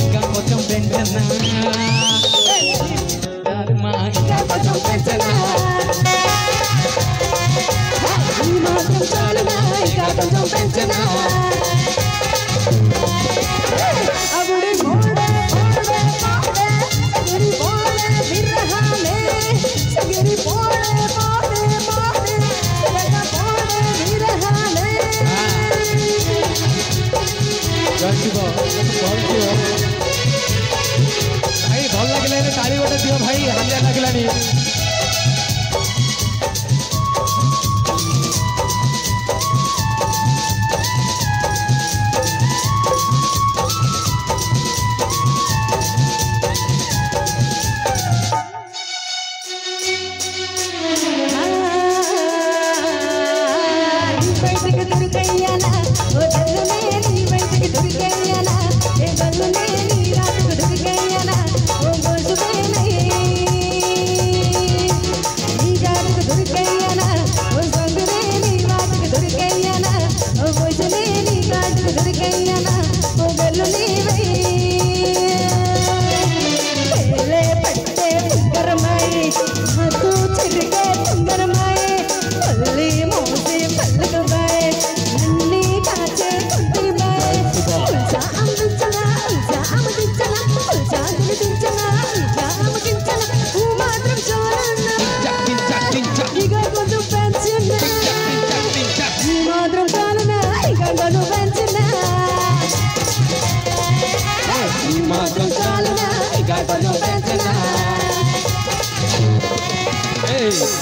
ఇంకా కొంచెం పెంచనా ఇంకా కొంచెం పెంచనా ఈ మాత్రం చాలునా ఇంకా కొంచెం పెంచనా ನಗಲಣಿ ಕೈಯ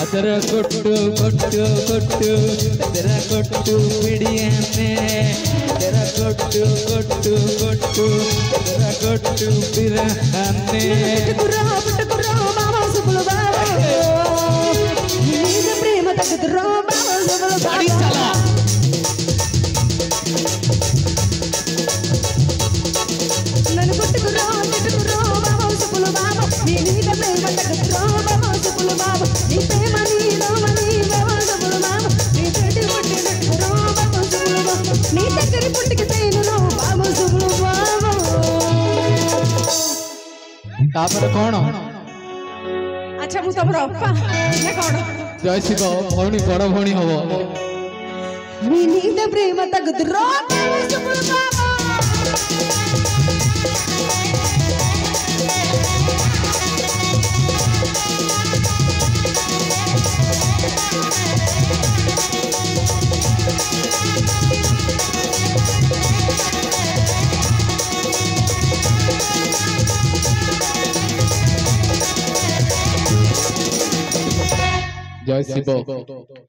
ಅದರ ಕೊಟ್ಟು ಕೊಟ್ಟು ಕೊಟ್ಟು ತೆರ ಕೊಟ್ಟು ಬಿಡಿಯನ್ನೇ ತೆರ ಕೊಟ್ಟು ಕೊಟ್ಟು ಕೊಟ್ಟು ತೆರ ಕೊಟ್ಟು ಬಿರಹನ್ನೇ ତାପରେ କଣ ଆଚ୍ଛା ମୁଁ ତମର ଅପା ନା କଣ ଜୟଶିବ ଭଉଣୀ ବଡ ଭଉଣୀ ହବ ମିନିଦ ପ୍ରେମ ତାକୁ ଦ୍ରୋହ 幺七七七七七